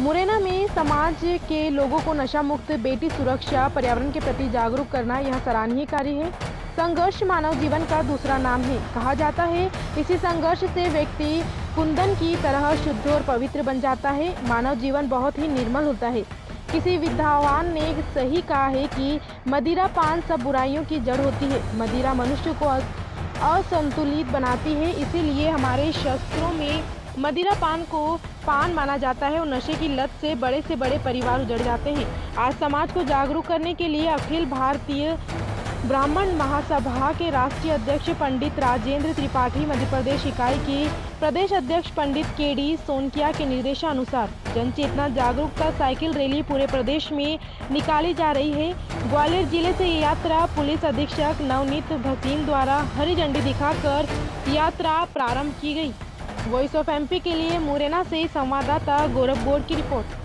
मुरैना में समाज के लोगों को नशा मुक्त बेटी सुरक्षा, पर्यावरण के प्रति जागरूक करना यह सराहनीय कार्य है। संघर्ष मानव जीवन का दूसरा नाम है। कहा जाता है, इसी संघर्ष से व्यक्ति कुंदन की तरह शुद्ध और पवित्र बन जाता है। मानव जीवन बहुत ही निर्मल होता है। किसी विद्वान ने सही कहा है कि मदिरा पान सब बुराइयों की जड़ होती है। मदिरा मनुष्य को असंतुलित बनाती है। इसीलिए हमारे शस्त्रों में मदिरा पान को पान माना जाता है और नशे की लत से बड़े से बड़े परिवार उजड़ जाते हैं। आज समाज को जागरूक करने के लिए अखिल भारतीय ब्राह्मण महासभा के राष्ट्रीय अध्यक्ष पंडित राजेंद्र त्रिपाठी मध्य प्रदेश इकाई की प्रदेश अध्यक्ष पंडित के डी सोनकिया के निर्देशानुसार जन चेतना जागरूकता साइकिल रैली पूरे प्रदेश में निकाली जा रही है। ग्वालियर ज़िले से ये यात्रा पुलिस अधीक्षक नवनीत भसीन द्वारा हरी झंडी दिखाकर यात्रा प्रारंभ की गई। वॉइस ऑफ़ एमपी के लिए मुरैना से संवाददाता गौरव बोर्ड की रिपोर्ट।